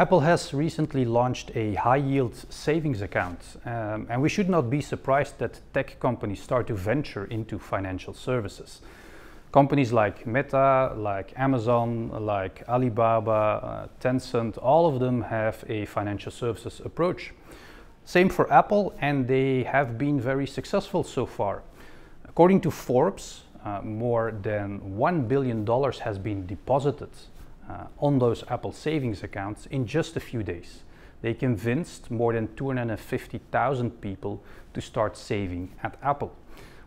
Apple has recently launched a high yield savings account, um, and we should not be surprised that tech companies start to venture into financial services. Companies like Meta, like Amazon, like Alibaba, uh, Tencent, all of them have a financial services approach. Same for Apple, and they have been very successful so far. According to Forbes, uh, more than $1 billion has been deposited uh, on those Apple savings accounts in just a few days. They convinced more than 250,000 people to start saving at Apple,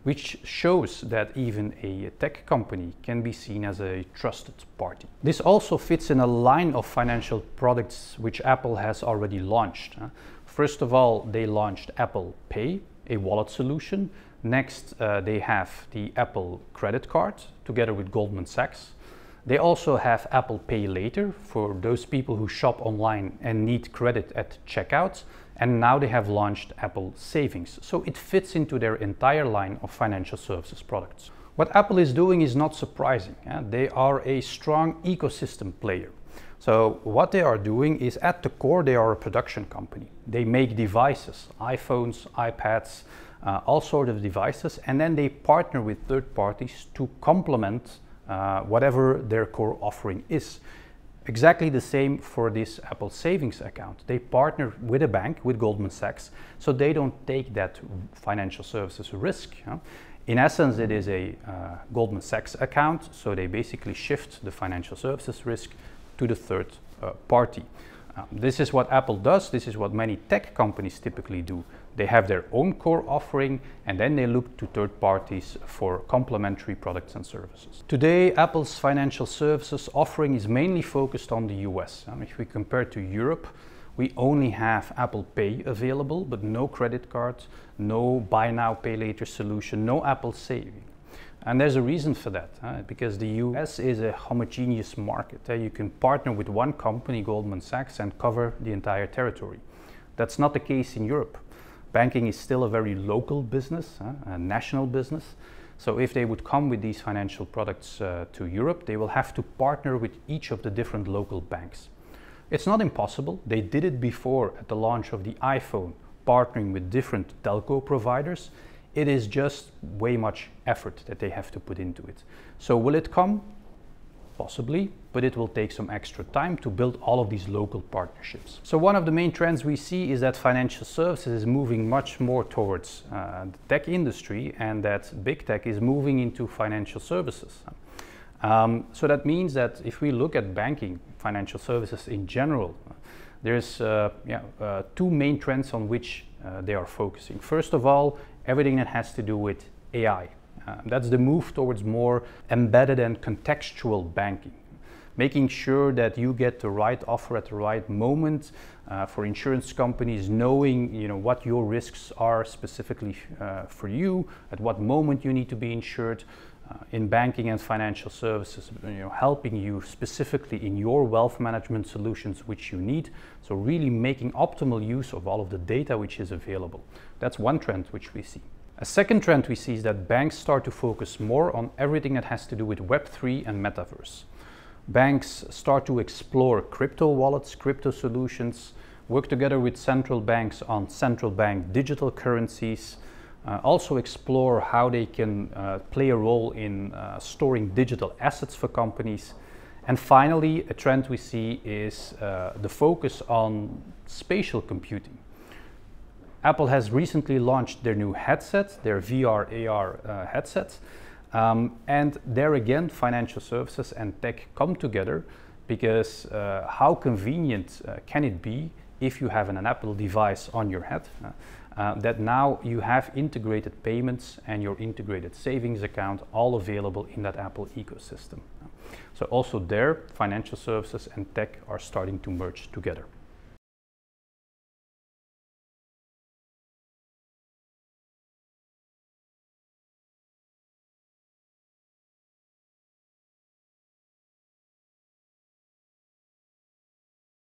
which shows that even a tech company can be seen as a trusted party. This also fits in a line of financial products which Apple has already launched. First of all, they launched Apple Pay, a wallet solution. Next, uh, they have the Apple credit card together with Goldman Sachs. They also have Apple Pay Later for those people who shop online and need credit at checkout. And now they have launched Apple Savings. So it fits into their entire line of financial services products. What Apple is doing is not surprising. They are a strong ecosystem player. So what they are doing is at the core, they are a production company. They make devices, iPhones, iPads, uh, all sorts of devices, and then they partner with third parties to complement uh, whatever their core offering is. Exactly the same for this Apple savings account. They partner with a bank, with Goldman Sachs, so they don't take that financial services risk. In essence, it is a uh, Goldman Sachs account, so they basically shift the financial services risk to the third uh, party. Um, this is what Apple does. This is what many tech companies typically do. They have their own core offering and then they look to third parties for complementary products and services. Today, Apple's financial services offering is mainly focused on the US. If we compare to Europe, we only have Apple Pay available, but no credit cards, no buy now, pay later solution, no Apple Saving. And there's a reason for that, because the US is a homogeneous market. You can partner with one company, Goldman Sachs, and cover the entire territory. That's not the case in Europe. Banking is still a very local business, a national business. So if they would come with these financial products uh, to Europe, they will have to partner with each of the different local banks. It's not impossible. They did it before at the launch of the iPhone, partnering with different telco providers it is just way much effort that they have to put into it. So will it come? Possibly, but it will take some extra time to build all of these local partnerships. So one of the main trends we see is that financial services is moving much more towards uh, the tech industry and that big tech is moving into financial services. Um, so that means that if we look at banking, financial services in general, there's uh, yeah, uh, two main trends on which uh, they are focusing. First of all, everything that has to do with AI. Uh, that's the move towards more embedded and contextual banking. Making sure that you get the right offer at the right moment uh, for insurance companies, knowing you know what your risks are specifically uh, for you, at what moment you need to be insured, uh, in banking and financial services, you know, helping you specifically in your wealth management solutions which you need. So really making optimal use of all of the data which is available. That's one trend which we see. A second trend we see is that banks start to focus more on everything that has to do with Web3 and Metaverse. Banks start to explore crypto wallets, crypto solutions, work together with central banks on central bank digital currencies, uh, also explore how they can uh, play a role in uh, storing digital assets for companies. And finally, a trend we see is uh, the focus on spatial computing. Apple has recently launched their new headset, their VR AR uh, headset. Um, and there again, financial services and tech come together because uh, how convenient can it be if you have an, an Apple device on your head? uh, that now you have integrated payments and your integrated savings account all available in that Apple ecosystem. So also there, financial services and tech are starting to merge together.